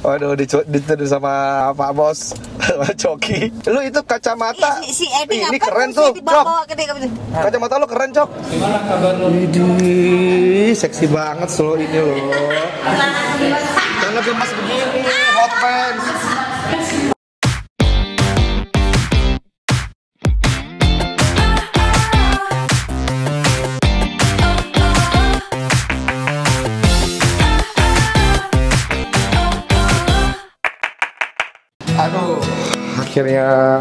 Waduh, dicu- dituduh sama Pak Bos, sama Coki. Lu itu kacamata. Ih, si, si Edi ini keren sih tuh, Cok. Kacamata lu keren, Cok. Widih, seksi banget slow ini loh. Jangan gemas begini, hot pants. Akhirnya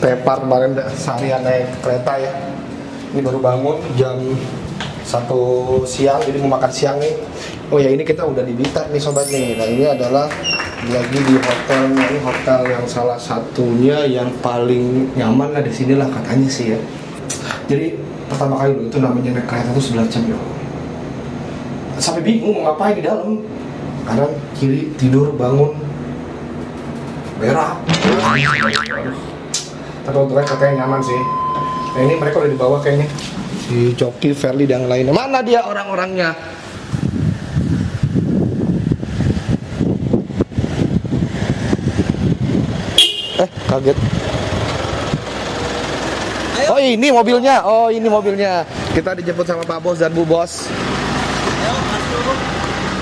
tepar kemarin seharian naik kereta ya. Ini baru bangun jam satu siang, jadi mau makan siang nih. Oh ya ini kita udah di Blitar nih sobat nih. Nah ini adalah lagi di hotel ini hotel yang salah satunya yang paling nyaman lah di sini lah katanya sih ya. Jadi pertama kali itu namanya naik kereta tuh 11 jam ya. Sampai bingung mau ngapain di dalam. Kanan, kiri, tidur, bangun, berak tapi untungnya katanya nyaman sih nah ini mereka udah dibawa kayaknya si Joki, Verly dan lainnya mana dia orang-orangnya eh kaget Oh ini mobilnya, oh ini mobilnya. Kita dijemput sama Pak Bos dan Bu Bos.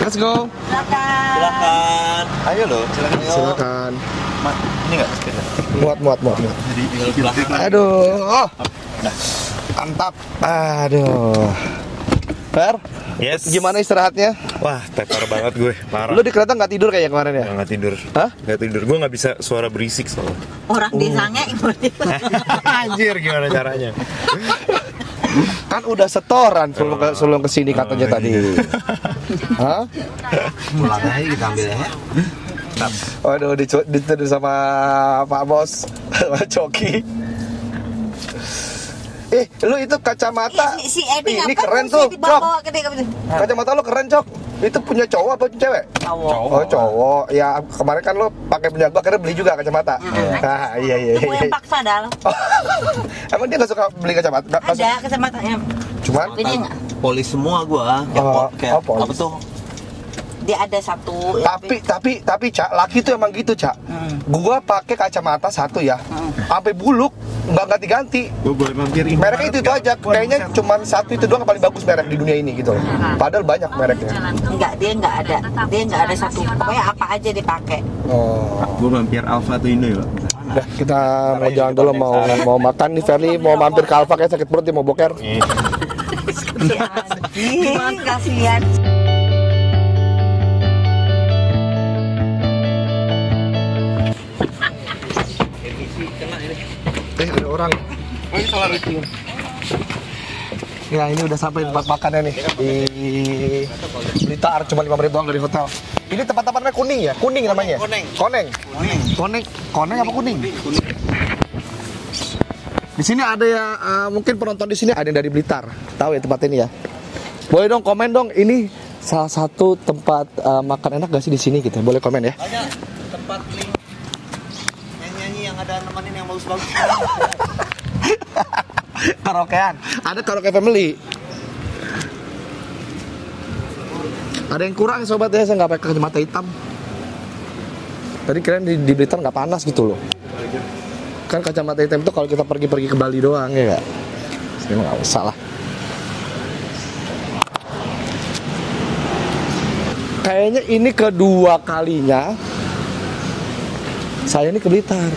Let's go. Silakan. Silakan. Ayo loh, silakan. Ayo. Silakan. Ma, ini enggak sepeda? Muat, muat, muat. muat. Jadi tinggal belakang. Aduh, oh. mantap. Aduh. Fer, Yes. gimana istirahatnya? Wah, tepar banget gue, parah. Lu di kereta nggak tidur kayak kemarin ya? nggak tidur. Hah? Nggak tidur. Gue nggak bisa suara berisik soalnya. Orang desanya Anjir, gimana caranya? Kan udah setoran sebelum ke, sebelum ke sini katanya Oh, tadi. iya. Hah? pulang aja kita ambil ya Waduh, dicu- dituduh sama Pak Bos, sama Coki. Eh, lu itu kacamata. Ih, si, si Edi Ih, ini ngapain keren sih tuh, Cok. Kacamata lu keren, Cok. Itu punya cowok apa cewek? Cowok. Oh, cowok. Ya, kemarin kan lu pakai punya gua, akhirnya beli juga kacamata. Ah, iya iya Itu iya. yang paksa dah. Emang dia gak suka beli kacamata? Nggak Ada kacamatanya. Cuman Ini enggak. polis semua gua yang Oh, kayak oh, polis. apa tuh Dia ada satu. tapi tapi tapi cak laki tuh emang gitu cak. Hmm. Gua pakai kacamata satu ya, Hmm. sampai buluk nggak ganti-ganti. Gue boleh mampir ini. Mereknya itu itu aja. Kayaknya cuma satu itu doang yang paling bagus merek di dunia ini gitu. loh. Padahal banyak mereknya. Enggak, dia enggak ada. Dia enggak ada satu. Pokoknya apa aja dipakai. Oh. Gue mampir Alfa tuh Indo ya. Udah kita mau jalan dulu mau mau makan nih Ferly mau mampir ke Alfa kayak sakit perut dia mau boker. Kasihan. Kasihan. Eh ada orang. Ya ini udah sampai tempat makannya nih di Blitar cuma lima menit doang dari hotel. Ini tempat tempatnya kuning ya, kuning namanya. Koneng. Koneng. Koneng. Koneng apa kuning? Di sini ada ya eh, mungkin penonton di sini ada yang dari Blitar. Tahu ya tempat ini ya? Boleh dong komen dong ini salah satu tempat eh, makan enak gak sih di sini gitu. Boleh komen ya. banyak tempat link nyanyi-nyanyi yang ada nemenin yang bagus-bagus karaokean. Ada karaoke family. Ada yang kurang sobat ya, saya nggak pakai kacamata hitam. Tadi kirain di, di Blitar nggak panas gitu loh. Kan kacamata hitam itu kalau kita pergi-pergi ke Bali doang ya nggak? Ini nggak usah lah. Kayaknya ini kedua kalinya saya ini ke Blitar.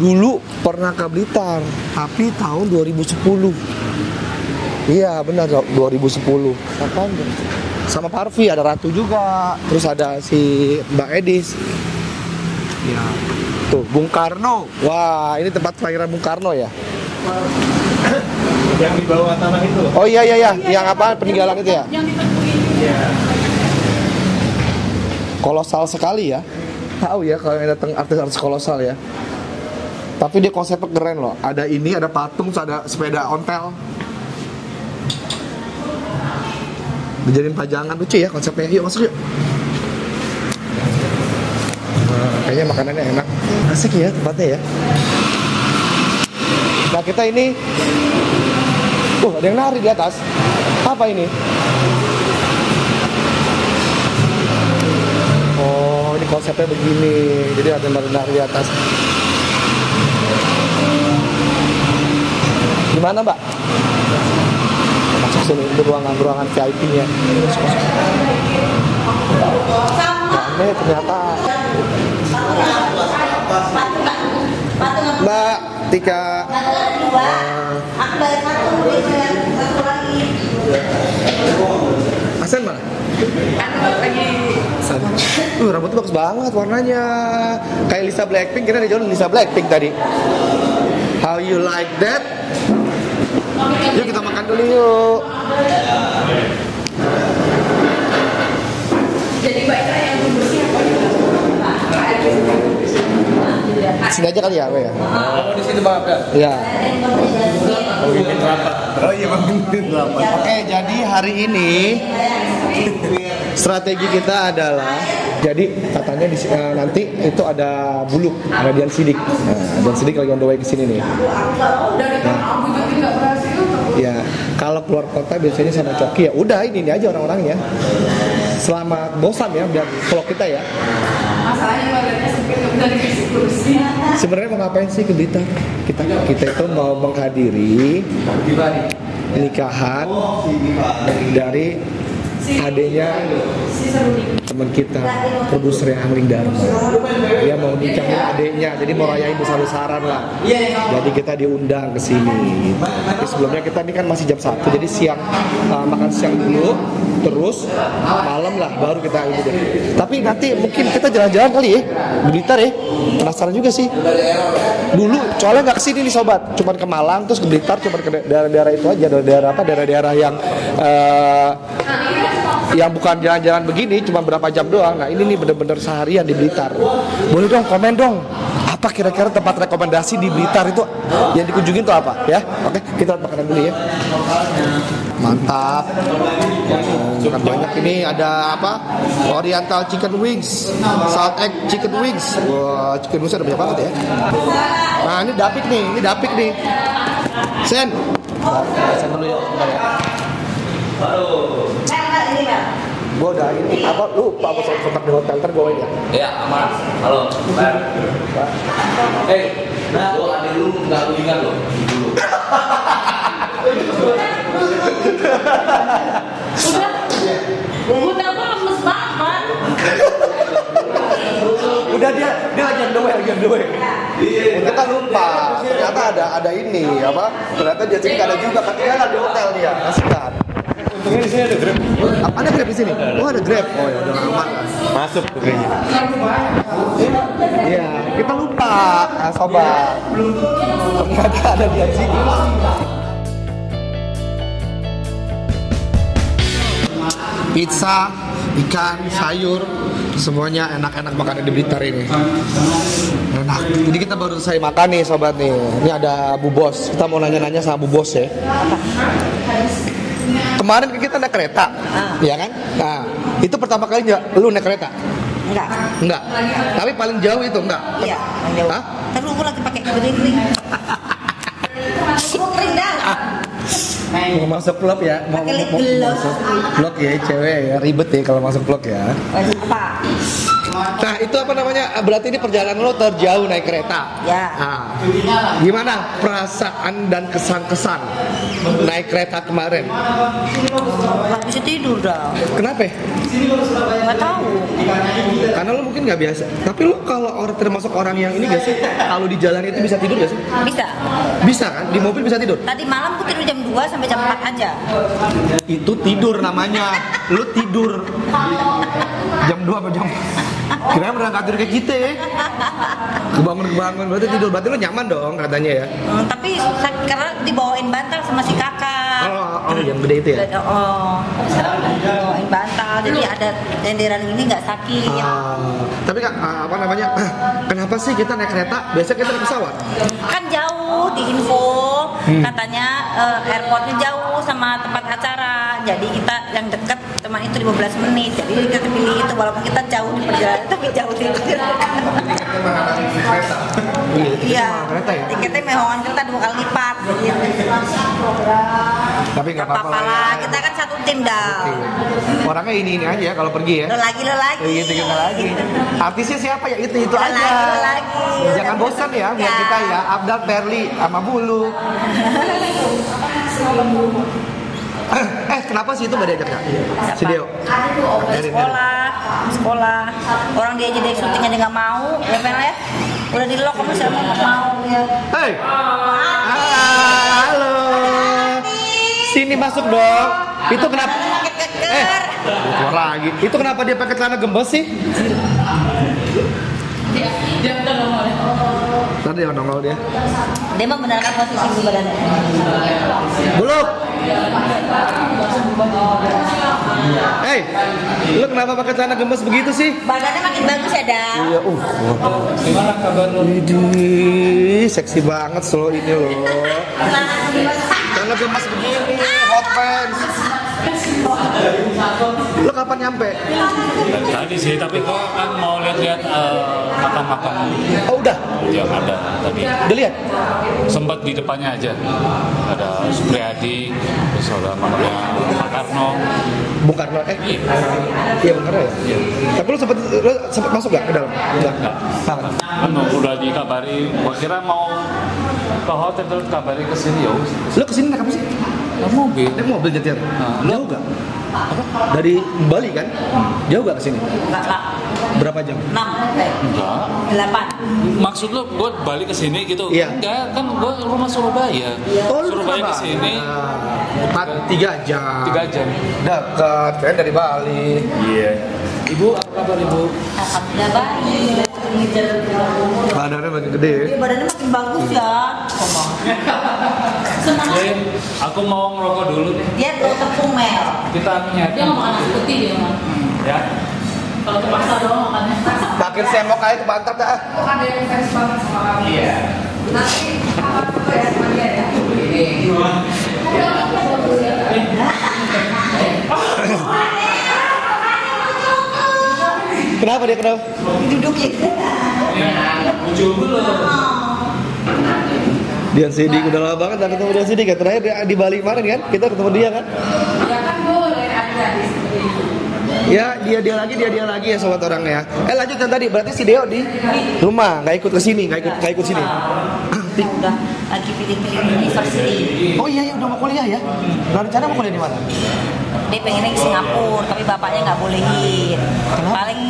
Dulu pernah ke Blitar, tapi tahun 2010. Iya benar 2010. Kapan? Sama Parvi ada Ratu juga, terus ada si Mbak Edis. Ya. Tuh Bung Karno. Wah ini tempat kelahiran Bung Karno ya. Yang di bawah tanah itu. Oh iya iya iya, yang apa peninggalan itu ya? Kolosal sekali ya. Tahu ya kalau yang datang artis-artis kolosal ya. Tapi dia konsepnya keren loh. Ada ini, ada patung, ada sepeda ontel. Dijadiin pajangan lucu ya konsepnya. Yuk masuk yuk. Nah, kayaknya makanannya enak. Asik ya tempatnya ya. Nah kita ini Uh, ada yang nari di atas. Apa ini? Oh, konsepnya begini. Jadi ada menari di atas. Gimana mbak? Masuk sini, itu ruangan-ruangan VIP-nya. Rame ternyata. Mbak lagi. Asen mana? Asen. Uh, rambutnya bagus banget warnanya. Kayak Lisa Blackpink, kira dia jauh Lisa Blackpink tadi. How you like that? Yuk kita makan dulu yuk. Sini aja kali ya, Pak ya? Oh di situ bang Iya. Pemimpin rapat. Oh iya rapat. Oke, jadi hari ini strategi kita adalah jadi katanya di, eh, nanti itu ada buluk, ada Dian Sidik. Nah, Dian Sidik lagi on the way ke sini nih. Nah, ya, kalau keluar kota biasanya sama Coki ya udah ini, ini aja orang-orangnya. Selamat bosan ya biar vlog kita ya. Sebenarnya mau ngapain sih ke Blitar? Kita kita itu mau menghadiri nikahan dari adanya teman kita produser yang Angling Dharma dia mau nikahin adiknya jadi mau rayain besar-besaran lah. Jadi kita diundang ke sini. Tapi sebelumnya kita ini kan masih jam 1 jadi siang uh, makan siang dulu terus malam lah baru kita ini deh. Tapi nanti mungkin kita jalan-jalan kali ya Blitar ya penasaran juga sih. Dulu soalnya nggak ke sini nih sobat. Cuman ke Malang terus ke Blitar cuman ke daerah-daerah itu aja. Daerah-daerah apa? Daerah-daerah yang eh, yang bukan jalan-jalan begini cuma berapa jam doang. Nah ini nih bener-bener seharian di Blitar. Boleh dong komen dong. Apa kira-kira tempat rekomendasi di Blitar itu? Yang dikunjungin tuh apa? Ya oke kita makanan dulu ya. Mantap. Oh, banyak. Ini ada apa? Oriental chicken wings. Salt egg chicken wings. Wah chicken wings ada banyak banget ya. Nah ini dapik nih ini dapik nih. Sen. Sen dulu ya ya gue udah ini apa lupa apa soal kontak di hotel ntar gue ini ya Ya, aman. Halo, Pak. Eh, nah, gua ada dulu nggak kuningan loh. Dulu. Bunda aku lemes banget udah dia dia lagi on the way lagi on the way kita lupa ternyata ada ada ini apa ternyata dia ada juga kan dia di hotel dia kasihan Untungnya di sini ada grab. Apa, ada grab di sini? Oh ada grab. Oh ya udah lah Masuk tuh kayaknya. iya kita lupa ah, sobat. Ternyata ada di sini pizza ikan sayur semuanya enak-enak makanan di Blitar ini. Enak. Jadi kita baru selesai makan nih sobat nih. Ini ada Bu Bos. Kita mau nanya-nanya sama Bu Bos ya kemarin kita naik kereta ya kan nah itu pertama kali lu naik kereta Enggak. enggak tapi paling jauh itu enggak Iya, yang jauh. Hah? Tapi aku lagi pakai kering-kering. Aku kering dah. mau masuk vlog ya mau, mau, mau gloss. masuk vlog ya cewek ya ribet ya kalau masuk vlog ya Apa? Nah itu apa namanya berarti ini perjalanan lo terjauh naik kereta Ya. nah, gimana perasaan dan kesan-kesan naik kereta kemarin Nggak bisa tidur dah. kenapa? Nggak tahu. karena lo mungkin nggak biasa. Tapi lo kalau orang termasuk orang yang ini gak sih? Kalau di jalan itu bisa tidur gak sih? Bisa. bisa kan? Di mobil bisa tidur? Tadi malam aku tidur jam 2 sampai jam 4 aja. itu tidur namanya. Lu tidur. Jam 2 apa jam? Kira berangkat tidur kayak kita ya. Kebangun kebangun. Berarti tidur. Berarti lu nyaman dong katanya ya. Hmm, tapi karena dibawain bantal sama si kakak. Oh, oh yang gede itu ya Oh, dibawain bantal. Jadi ada denderan ini nggak sakit. Ah, tapi Kak, ah, apa namanya kenapa sih kita naik kereta biasanya kita naik pesawat Kan jauh di info katanya eh, airportnya jauh sama tempat acara. Jadi kita yang dekat teman itu 15 menit jadi kita pilih itu walaupun kita jauh di perjalanan tapi jauh di Iya, iya ya. tiketnya mehongan kereta dua kali lipat gitu. Tapi nggak apa apa-apa apa lah. kita kan satu tim dah. Orangnya ini ini aja kalau pergi ya. lo lagi lo lagi Iya, gitu kita lagi. Artisnya siapa ya? Itu itu Lo aja. lagi, lo lagi. Jangan bosan ya buat Ya. kita ya. Abdal Perli sama Bulu. eh kenapa sih itu gak diajak kak? Si Deo. Dari sekolah sekolah orang dia aja dari syuting aja nggak mau ya Pen ya udah di lock kamu siapa mau mau ya Hei. Halo. Sini masuk dong. Itu kenapa? Eh, keluar lagi. Itu kenapa dia pakai celana gembos sih? Dia udah Tadi dia nongol dia. dia membenarkan posisi di badannya Buluk. Hei, lu kenapa pakai celana gembos begitu sih? badannya makin bagus ya dah Iya, uh. Gimana kabar lu? Widih, seksi banget slow ini loh. Celana gemas begini, hot pants. Lu kapan nyampe? Tadi sih, tapi kok kan mau lihat-lihat eh, makam-makam Oh udah, yang ada tadi. udah lihat? Sempat di depannya aja. Ada Supriyadi, terus ada namanya Pak Karno. Bung Karno, eh? Iya Bung Karno ya? Tapi lu sempet, lu sempet masuk gak ke dalam? Enggak. Enggak. Kan udah dikabari, gua kira mau ke hotel terus kabari ke sini ya. Lu ke sini naik apa sih? Naik mobil. Naik mobil nyetir. Nah, Jauh gak? Dari Bali kan? Jauh gak ke sini? nggak lah Berapa jam? enam eh, Enggak. delapan Maksud lu gua balik ke sini gitu? Iya. Enggak, kan gua rumah Surabaya. Oh, Surabaya ke sini Empat, tiga jam. tiga jam. Dekat, kan dari Bali. Iya. Ibu apa kabar ibu? alhamdulillah baik Badannya makin gede ya. Badannya makin bagus ya semangat Jadi, aku mau ngerokok dulu nih. dia tuh tepung mel Kita nyari. Dia mau makan nasi putih dia mah. Ya. Kalau ke pasar doang makannya. Makin semok aja ke pantat dah. Kok ada yang fans banget sama kamu? Iya. Nanti apa foto ya sama dia ya? Kenapa dia kenapa? didudukin Dian Sidik udah lama banget gak ketemu Dian Sidik kan terakhir di, di Bali kemarin kan kita ketemu dia kan? Ya kan boleh ada di sini. ya dia dia lagi dia dia lagi ya sobat orangnya eh lanjut yang tadi berarti si Deo di rumah nggak ikut ke sini nggak ikut nggak ikut sini. Udah lagi pilih-pilih university. Oh iya ya udah mau kuliah ya? Nah rencana mau kuliah di mana? Dia pengennya ke Singapura tapi bapaknya nggak bolehin paling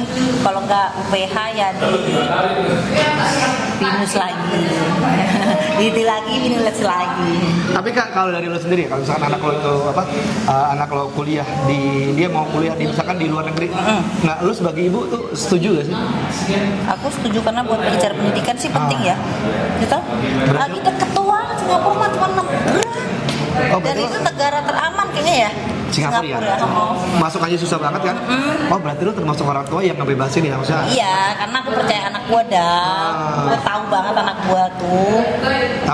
kalau nggak UPH ya di Binus lagi di IT lagi Binus lagi tapi kak kalau dari lo sendiri kalau misalkan anak lo itu apa uh, anak lo kuliah di dia mau kuliah di misalkan di luar negeri. Nah lo sebagai ibu tuh setuju gak sih? Aku setuju karena buat belajar pendidikan sih penting ya. Gitu. Lagi deket doang Singapura mah cuma 6 bulan. Oh, dan berarti itu negara teraman kayaknya ya. Singapura, ya? Oh. masuk aja susah banget kan? Oh berarti lo termasuk orang tua yang ngebebasin ya maksudnya? Iya, karena aku percaya anak gua dah. Ah. Gua tahu banget anak gua tuh.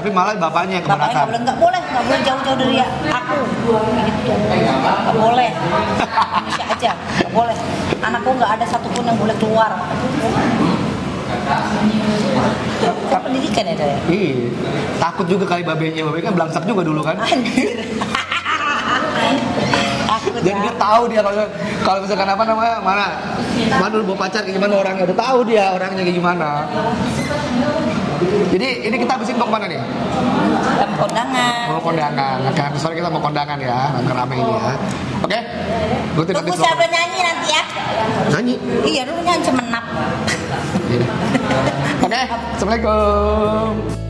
Tapi malah bapaknya yang Bapaknya nggak keberatan boleh, nggak boleh, nggak boleh jauh-jauh dari aku. Gitu. Nggak boleh. Indonesia aja, nggak boleh. Anak gua nggak ada satupun yang boleh keluar. Kan pendidikan ya, Daya? Iya, takut juga kali babenya, babenya kan belangsak juga dulu kan. Anjir. Jadi dia tahu dia kalau kalau misalkan apa namanya mana mana dulu bawa pacar kayak gimana orangnya udah tahu dia orangnya kayak gimana. Jadi ini kita habisin mau ke mana nih? Kita mau kondangan. Mau kondangan. Oke, habis sore kita mau kondangan ya, rame ini ya. Oke? Gue tidak Tunggu siapa nyanyi nanti ya? Nyanyi. Iya, dulu nyanyi cemenap. Oke, assalamualaikum.